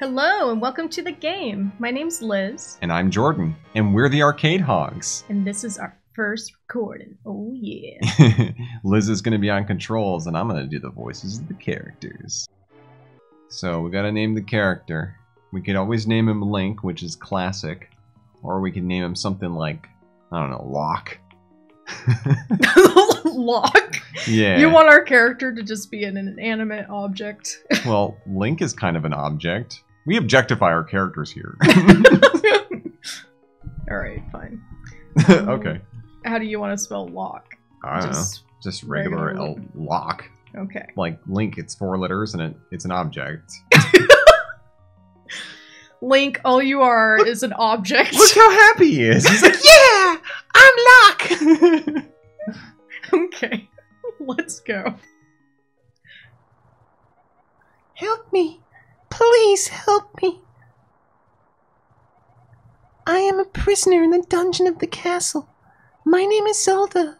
Hello and welcome to the game. My name's Liz, And I'm Jordan, and we're the Arcade Hogs. and this is our first recording. Oh yeah. Liz is going to be on controls, and I'm going to do the voices of the characters. So we got to name the character. We could always name him Link, which is classic, or we could name him something like I don't know, Locke. Lock. Yeah. You want our character to just be an inanimate object. well, Link is kind of an object. We objectify our characters here. All right, fine. okay. How do you want to spell lock? I don't Just know. Just regular, regular L- lock. okay. Like Link, it's four letters and it, it's an object. Link, all you are is an object. Look how happy he is. He's like, yeah, I'm Lock. okay. Let's go. Help me. Please help me. I am a prisoner in the dungeon of the castle. My name is Zelda.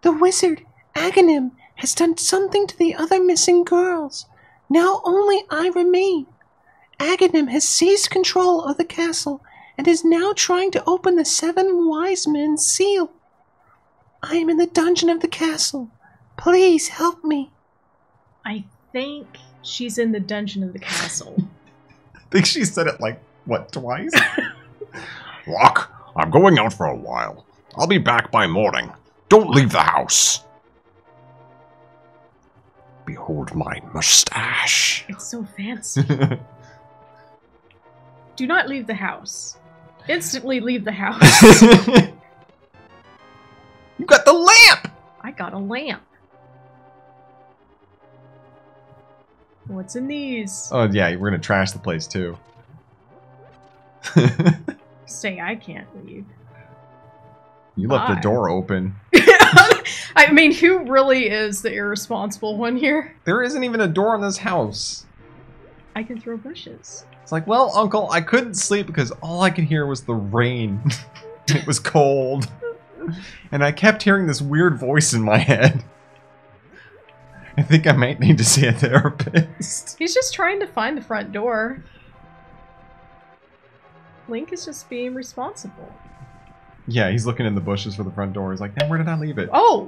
The wizard, Aghanim, has done something to the other missing girls. Now only I remain. Aghanim has seized control of the castle and is now trying to open the seven wise men's seal. I am in the dungeon of the castle. Please help me. I think she's in the dungeon of the castle. I think she said it like, what, twice? Lock, I'm going out for a while. I'll be back by morning. Don't leave the house. Behold my mustache. It's so fancy. Do not leave the house. Instantly leave the house. you got the lamp! I got a lamp. What's in these? Oh, yeah, we're gonna trash the place too. Say I can't leave. you left the door open. I mean, who really is the irresponsible one here? There isn't even a door in this house. I can throw bushes. It's like, well, Uncle, I couldn't sleep because all I could hear was the rain. it was cold. And I kept hearing this weird voice in my head. I think I might need to see a therapist. He's just trying to find the front door. Link is just being responsible. Yeah, he's looking in the bushes for the front door. He's like, now where did I leave it? Oh,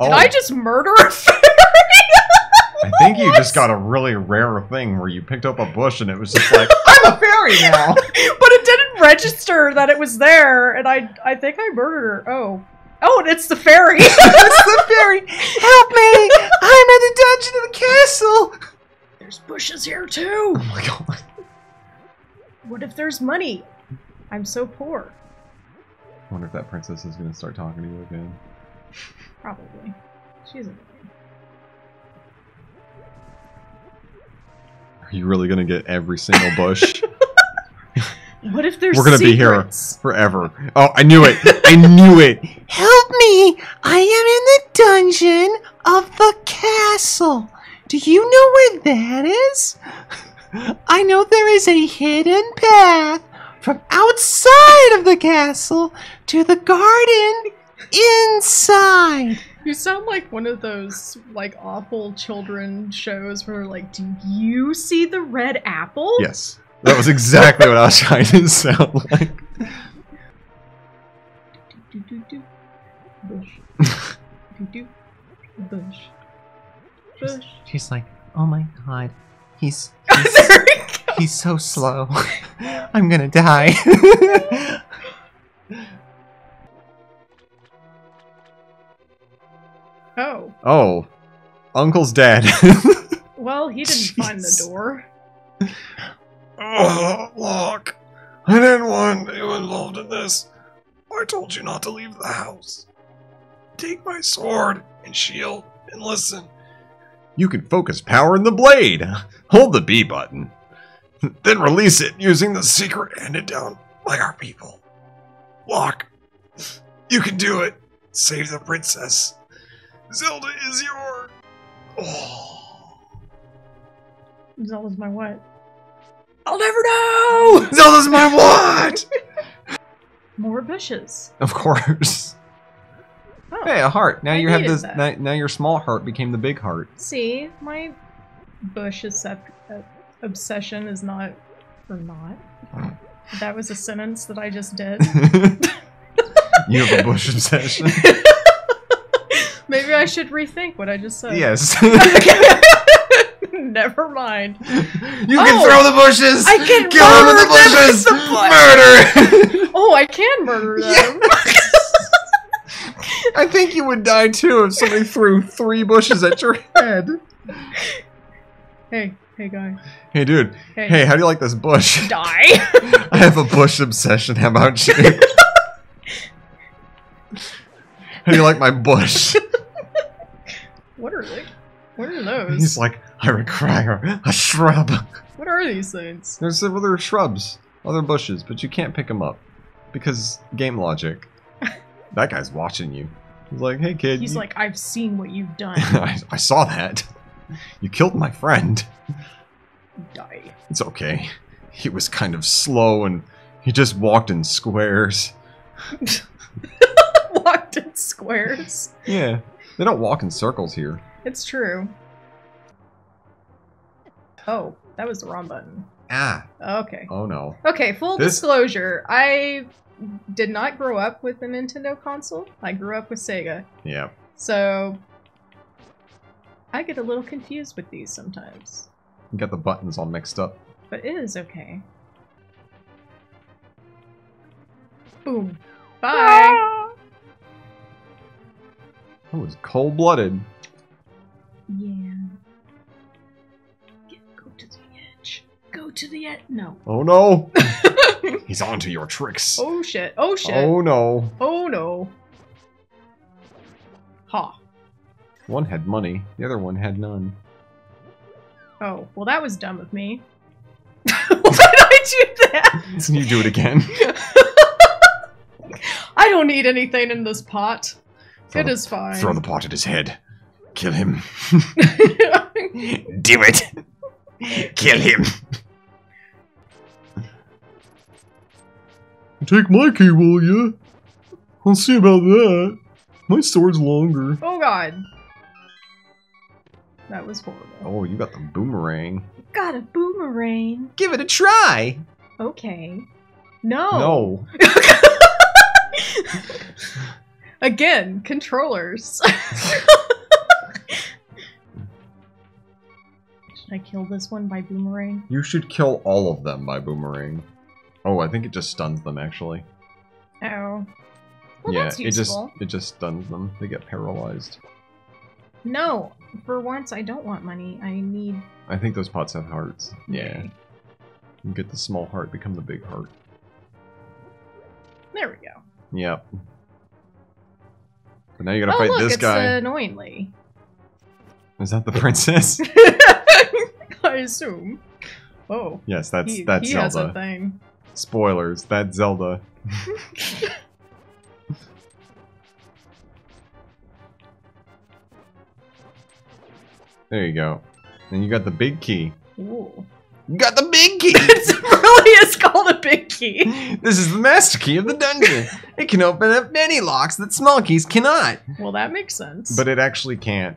did Oh, I just murder a fairy? I think you just got a really rare thing where you picked up a bush and it was just like, I'm a fairy now! but it didn't register that it was there, and I I think I murdered her. Oh. Oh, and it's the fairy! It's the fairy! Help me! I'm in the dungeon of the castle! There's bushes here too! Oh my god. What if there's money? I'm so poor. I wonder if that princess is going to start talking to you again. Probably. She's annoying. Are you really going to get every single bush? What if there's We're gonna be here. Forever. Oh, I knew it! I knew it! Help me! I am in the dungeon of the castle. Do you know where that is? I know there is a hidden path from outside of the castle to the garden inside. You sound like one of those like awful children shows where like, do you see the red apple? Yes. That was exactly what I was trying to sound like. Bush. Bush. She's like, oh my god, he's we he's so slow. I'm gonna die. Oh. Oh. Uncle's dead. Well, he didn't find the door. oh, look. I didn't want you involved in this. I told you not to leave the house. Take my sword and shield and listen. You can focus power in the blade. Hold the B button. Then release it using the secret handed down by our people. Lock, you can do it. Save the princess. Zelda is your. Oh. Zelda's my what? I'll never know! Zelda's my what? More bushes. Of course. Oh. Hey, a heart. Now I you have this. Now, now your small heart became the big heart. See, my bush uh, obsession is not Or not. That was a sentence that I just did. you have a bush obsession. Maybe I should rethink what I just said. yes. Never mind. You can Oh, throw the bushes. I can kill the murder them with bushes. the bush. Murder. Oh, I can murder them. I think you would die too if somebody threw three bushes at your head. hey, hey, guy. Hey, dude. Hey. Hey, how do you like this bush? Die. I have a bush obsession. How about you? how do you like my bush? what are they? What are those? He's like, I require a shrub. what are these things? There's other shrubs, other bushes, but you can't pick them up because game logic. that guy's watching you. He's like, hey kid. He's you- like, I've seen what you've done. I, I saw that. You killed my friend. Die. It's okay. He was kind of slow and he just walked in squares. Walked in squares. Yeah, they don't walk in circles here. It's true. Oh, that was the wrong button. Ah, Okay. oh no. Okay, full This- disclosure. I did not grow up with a Nintendo console. I grew up with Sega. Yeah. So I get a little confused with these sometimes. You got the buttons all mixed up. But it is okay. Boom. Bye. Ah! That was cold blooded. Yeah. Get, go to the edge. Go to the edge. No. Oh no! He's onto your tricks. oh shit. Oh shit. Oh no. Oh no. Ha. One had money, the other one had none. Oh, well that was dumb of me. Why did I do that? Can you do it again? I don't need anything in this pot. Throw It the- is fine. Throw the pot at his head. Kill him. Do it. Kill him. Take my key, will ya? I'll see about that. My sword's longer. oh god. That was horrible. Oh, you got the boomerang. Got a boomerang. Give it a try. Okay. No. No. Again, controllers. Should I kill this one by boomerang? You should kill all of them by boomerang. Oh, I think it just stuns them actually. Oh. Well, yeah, that's it just it just stuns them. They get paralyzed. No, for once I don't want money. I need. I think those pots have hearts. Yeah. You get the small heart, become the big heart. There we go. Yep. But now you gotta oh, fight look, this it's guy. annoyingly. Is that the princess? I assume. Oh, yes, that's he, that's he has a Zelda. thing. Spoilers, that's Zelda. There you go. And you got the big key. Ooh. You got the big key! it really is called a big key. this is the master key of the dungeon. it can open up many locks that small keys cannot. Well, that makes sense. But it actually can't.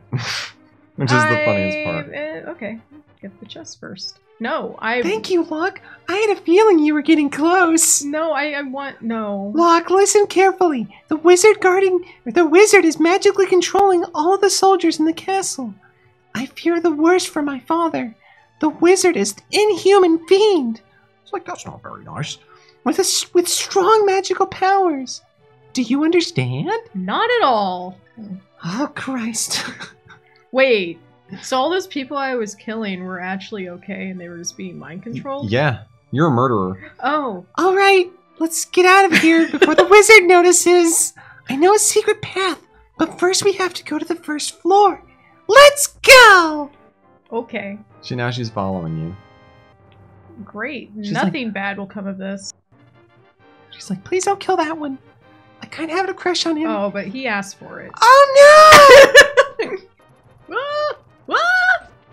Which is the funniest part. eh, okay, get the chest first. No, I. Thank you, Lock. I had a feeling you were getting close. No, I, I want no. Lock, listen carefully. The wizard guarding the wizard is magically controlling all the soldiers in the castle. I fear the worst for my father. The wizard is an inhuman fiend It's like, that's not very nice. with a with strong magical powers. Do you understand? Not at all. Oh Christ. Wait. So all those people I was killing were actually okay, and they were just being mind controlled. Yeah, you're a murderer. Oh, All right, let's get out of here before the wizard notices. I know a secret path, but first we have to go to the first floor. Let's go! okay. See, now she's following you. Great. She's like- Nothing bad will come of this. She's like, please don't kill that one. I kind of have a crush on him. Oh, but he asked for it. Oh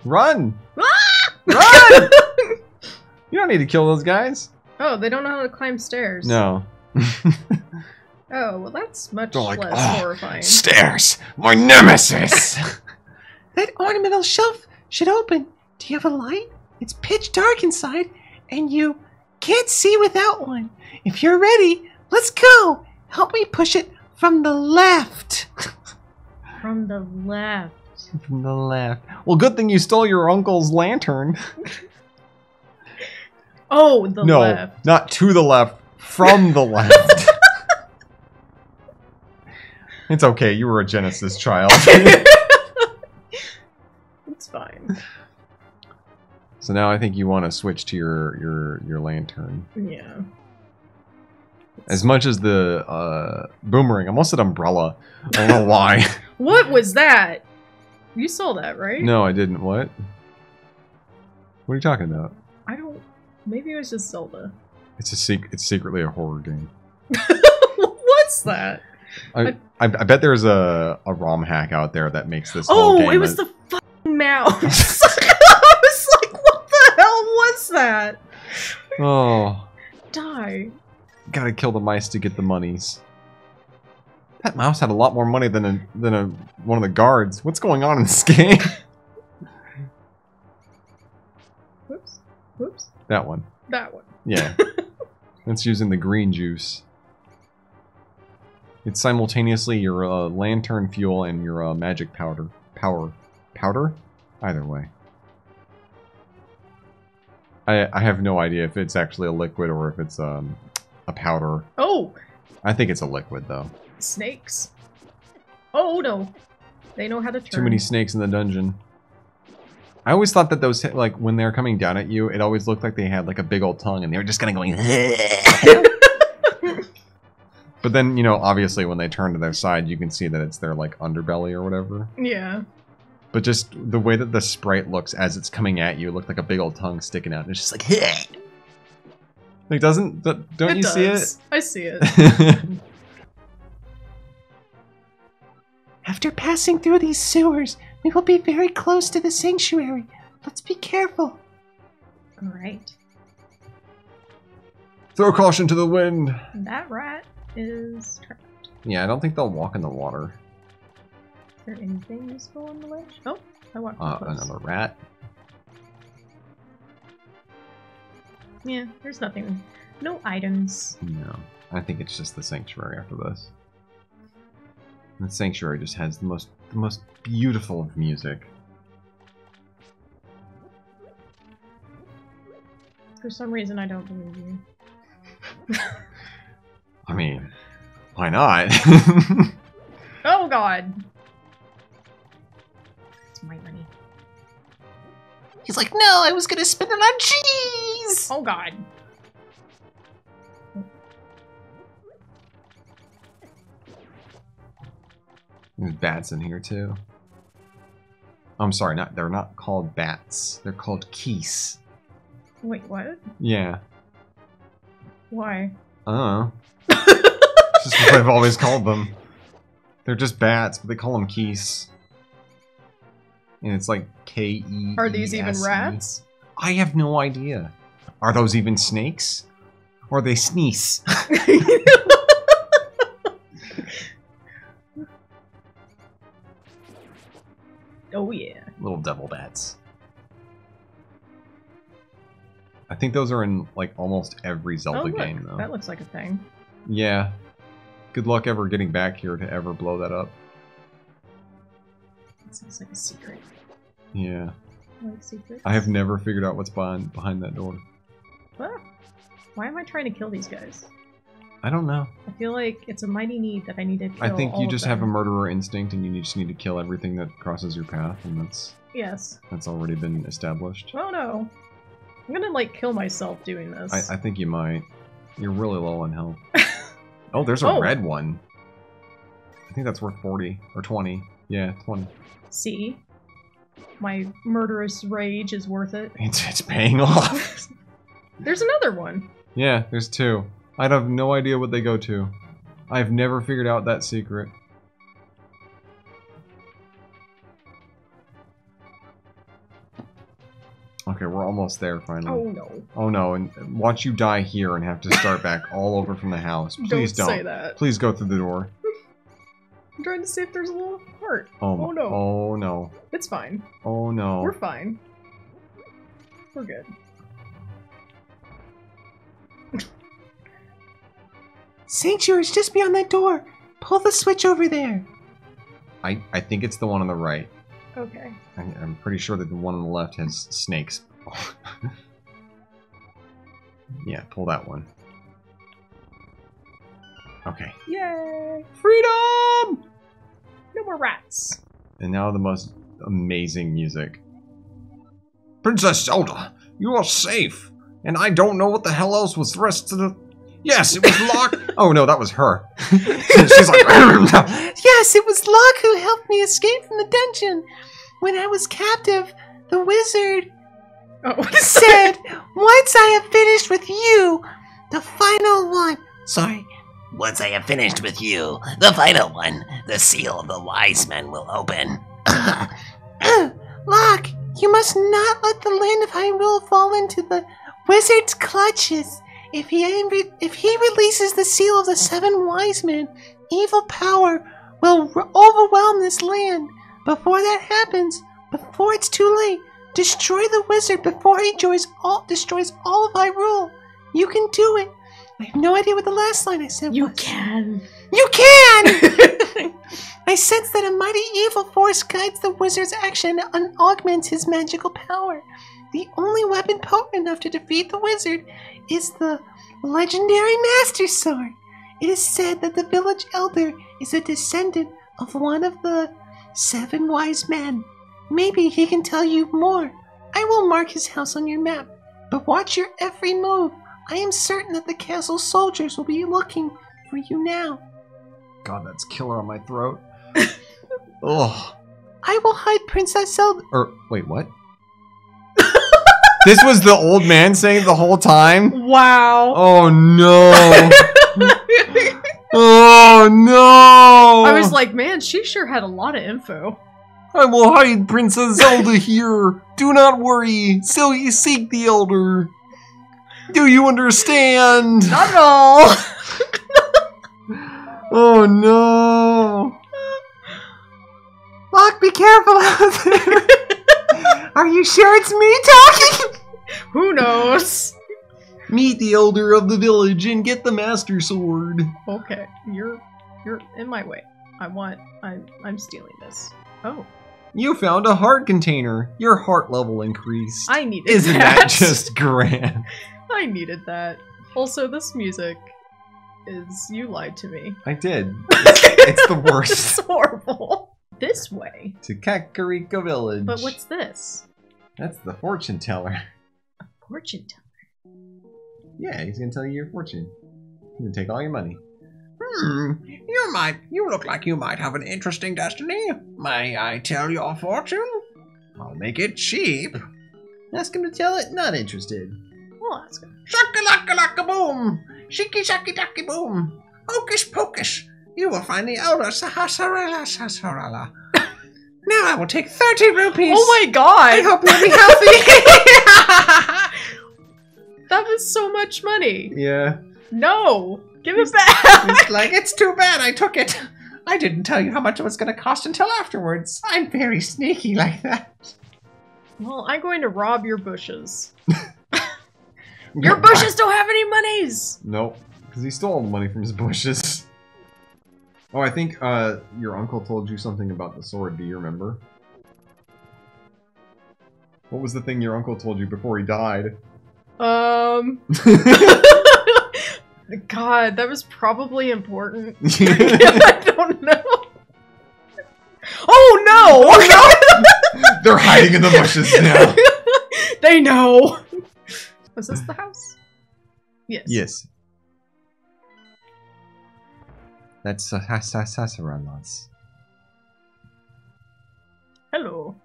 Run! Ah! Run! you don't need to kill those guys. Oh, they don't know how to climb stairs. No. Oh, well, that's much They're like, less "Oh, horrifying. Stairs! My nemesis! that ornamental shelf should open. Do you have a light? It's pitch dark inside, and you Can't see without one. If you're ready, let's go. Help me push it from the left. From the left. From the left. Well, good thing you stole your uncle's lantern. Oh, the no, left. not to the left. From the left. it's okay. You were a Genesis child. It's fine. so now I think you want to switch to your your your lantern. Yeah. As much as the uh, boomerang, I almost said umbrella. I don't know why. What was that? You saw that, right? no, I didn't. What? What are you talking about? I don't. Maybe it was just Zelda. It's a sec- It's secretly a horror game. What's that? I, I, I bet there's a, a ROM hack out there that makes this. whole Oh, game it was the fucking mouse. I was like, what the hell was that? Oh, Die. gotta kill the mice to get the monies. That mouse had a lot more money than a than a one of the guards. What's going on in this game? Whoops. Whoops. that one. That one. Yeah. That's using the green juice. It's simultaneously your uh, lantern fuel and your uh, magic powder. Power. Powder? Either way. I, I have no idea if it's actually a liquid or if it's um, a powder. Oh, I think it's a liquid, though. Snakes. Oh no. They know how to turn. Too many snakes in the dungeon. I always thought that those, like, when they're coming down at you, it always looked like they had, like, a big old tongue and they were just kind of going... But then, you know, obviously when they turn to their side, you can see that it's their, like, underbelly or whatever. Yeah. But just the way that the sprite looks as it's coming at you, it looked like a big old tongue sticking out. And it's just like, like doesn't, don't it you does. See it. I see it? After passing through these sewers, we will be very close to the sanctuary. Let's be careful. All right. Throw caution to the wind. That rat is trapped. Yeah, I don't think they'll walk in the water. Is there anything useful on the ledge? Oh, I walked too Uh, close. another rat. Yeah, there's nothing. No items. No, I think it's just the sanctuary after this. The sanctuary just has the most, the most beautiful of music. For some reason, I don't believe you. I mean, why not? Oh God! It's my money. He's like, no, I was gonna spend it on cheese. Oh God! There's bats in here too. I'm sorry, not they're not called bats. They're called keys. Wait, what? Yeah. Why? I don't know. Just what I've always called them. They're just bats, but they call them keys. And it's like K E. Are these even rats? I have no idea. Are those even snakes? Or are they sneeze? oh yeah. Little devil bats. I think those are in like almost every Zelda oh look, game though. that looks like a thing. Yeah. Good luck ever getting back here to ever blow that up. That sounds like a secret. Yeah. I Like secrets. I have never figured out what's behind behind that door. Ah, why am I trying to kill these guys? I don't know. I feel like it's a mighty need that I need to kill. I think you just have a murderer instinct and you just need to kill everything that crosses your path and that's Yes. that's already been established. Oh no. I'm gonna like kill myself doing this. I, I think you might. You're really low on health. oh, there's a Oh. red one. I think that's worth 40 or 20. Yeah, 20. See? My murderous rage is worth it. It's, it's paying off. There's another one. yeah, there's two. I'd have no idea what they go to. I've never figured out that secret. Okay, we're almost there finally. Oh no. Oh no, and watch you die here and have to start back all over from the house. Please don't, don't. say that. Please go through the door. I'm trying to see if there's a little heart. Oh, Oh, no. Oh no. It's fine. Oh no. We're fine. We're good. Sanctuary's just beyond that door. Pull the switch over there. I, I think it's the one on the right. Okay. I, I'm pretty sure that the one on the left has snakes. yeah, pull that one. Okay. Yay! Freedom! No more rats. And now the most amazing music. Princess Zelda, you are safe. And I don't know what the hell else was the rest of the. Yes, it was locked. oh no, that was her. She's like. Yes, it was Lock who helped me escape from the dungeon. When I was captive, the wizard Oh, said, Once I have finished with you, the final one. Sorry. Once I have finished with you, the final one, the seal of the wise men will open. Lock, you must not let the land of Hyrule fall into the wizard's clutches. If he if he releases the seal of the seven wise men, evil power will r- overwhelm this land. Before that happens, before it's too late, destroy the wizard before he destroys all, destroys all of Hyrule. You can do it. I have no idea what the last line I said you was. can. You can! I sense that a mighty evil force guides the wizard's action and augments his magical power. The only weapon potent enough to defeat the wizard is the legendary Master Sword. It is said that the village elder is a descendant of one of the seven wise men. Maybe he can tell you more. I will mark his house on your map, but watch your every move. I am certain that the castle soldiers will be looking for you now. God, that's killer on my throat. Ugh. I will hide Princess Zelda. Or er, wait, what? This was the old man saying the whole time. Wow. Oh no! oh no! I was like, man, she sure had a lot of info. I will hide Princess Zelda here. Do not worry. Still, you seek the Elder. Do you understand? Not at all. Oh no! Lock, be careful out there. Are you sure it's me talking? Who knows? Meet the Elder of the village and get the Master Sword. Okay, you're you're in my way. I want. I'm I'm stealing this. Oh, You found a heart container. Your heart level increased. I needed Isn't that. that just grand? I needed that. Also, this music is you lied to me. I did. It's, it's the It's worst. horrible. This way. to Kakariko Village. But what's this? That's the fortune teller. A fortune teller. Yeah, he's gonna tell you your fortune. He's gonna take all your money. Hmm, you might, you look like you might have an interesting destiny. May I tell your fortune? I'll make it cheap. Ask him to tell it. Not interested. Well, that's good. Shaka boom! Shiki shaki daki boom! Hocus pocus! You will find the elder Sahasrahla Sahasrahla. Now I will take 30 rupees. Oh my god. I hope you'll be healthy. That was so much money. Yeah. No! Give it back! it's like, it's too bad I took it. I didn't tell you how much it was going to cost until afterwards. I'm very sneaky like that. Well, I'm going to rob your bushes. Your bushes don't have any monies! Nope. Because he stole the money from his bushes. Oh, I think uh, your uncle told you something about the sword. Do you remember? What was the thing your uncle told you before he died? Um. God, that was probably important. I don't know. Oh no! They're hiding in the bushes now. they know. Was this the house? Yes. yes. That's Has- Hasaralas. Hello.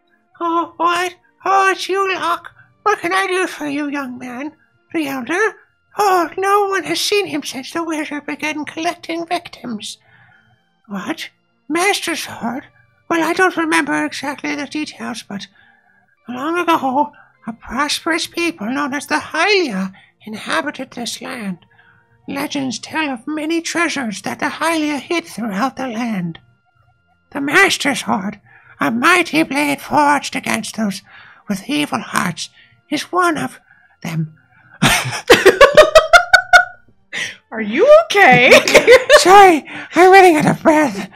Oh, what? Oh, it's you, Lock. What can I do for you, young man? The elder? Oh, no one has seen him since the wizard began collecting victims. What? Master Sword? Well, I don't remember exactly the details, but long ago, a prosperous people known as the Hylia inhabited this land. Legends tell of many treasures that the Hylia hid throughout the land. The Master's Sword, a mighty blade forged against those with evil hearts, is one of them. Are you okay? Sorry, I'm running out of breath.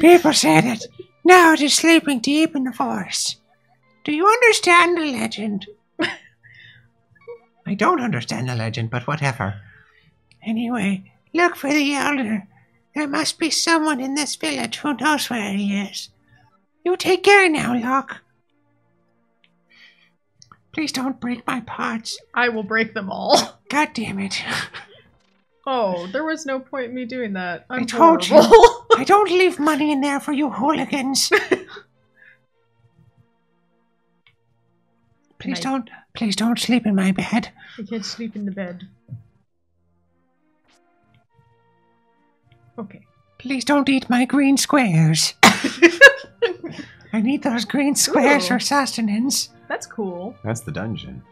People said it. Now it is sleeping deep in the forest. Do you understand the legend? I don't understand the legend, but whatever. Anyway, look for the elder. There must be someone in this village who knows where he is. You take care now, Lock. Please don't break my pots. I will break them all. God damn it. Oh, there was no point in me doing that. I'm I told you. I don't leave money in there for you hooligans. Please Nice. don't, please don't sleep in my bed. I can't sleep in the bed. Okay. Please don't eat my green squares. I need those green squares Ooh. for sustenance. That's cool. That's the dungeon.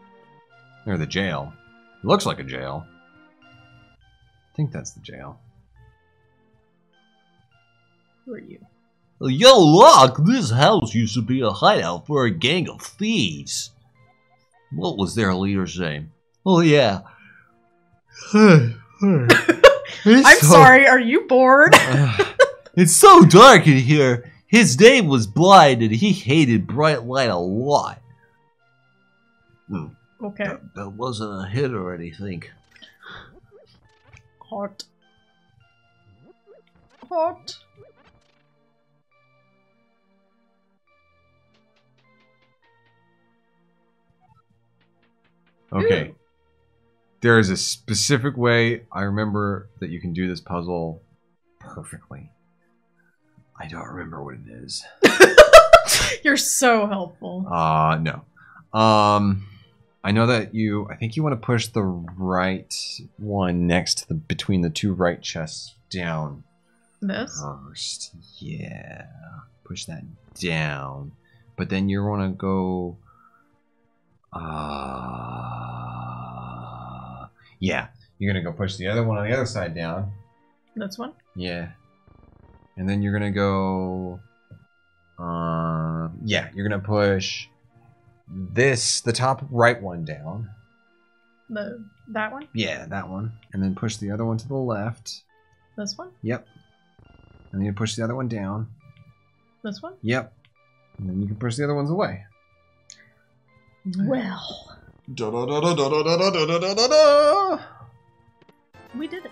Or the jail. It looks like a jail. I think that's the jail. Who are you? Yo, look! This house used to be a hideout for a gang of thieves. What was their leader's name? Oh, yeah. It's I'm so- sorry, are you bored? It's so dark in here. His name was Blind, and he hated bright light a lot. Hmm. Okay. That, that wasn't a hit or anything. Hot. Hot. Okay. There is a specific way I remember that you can do this puzzle perfectly. I don't remember what it is. You're so helpful. Uh no. Um I know that you I think you want to push the right one next to the between the two right chests down This? first. Yeah. Push that down. But then you want to go Yeah. You're going to go push the other one on the other side down. This one? Yeah. And then you're gonna go. Uh, yeah, you're gonna push this, the top right one down. The that one? Yeah, that one. And then push the other one to the left. This one? Yep. And then you push the other one down. This one? Yep. And then you can push the other ones away. Well, we did it.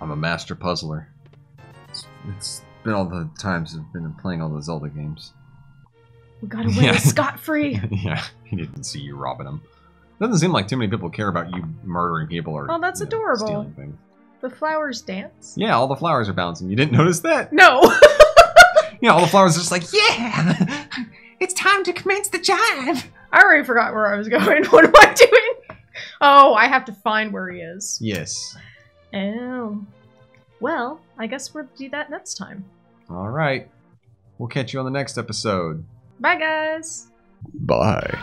I'm a master puzzler. It's, it's been all the times I've been playing all the Zelda games. We got away Yeah. scot free. yeah, he didn't see you robbing them. Doesn't seem like too many people care about you murdering people or. Oh, that's you know, adorable. stealing things. The flowers dance? Yeah, all the flowers are bouncing. You didn't notice that? No. Yeah, all the flowers are just like, Yeah! It's time to commence the jive! I already forgot where I was going. What am I doing? Oh, I have to find where he is. yes. Oh. Well, I guess we'll do that next time. All right. We'll catch you on the next episode. Bye, guys. Bye.